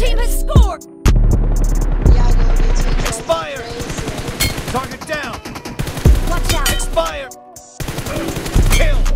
team has scored! Expire! Target down! Watch out! Expire! Kill!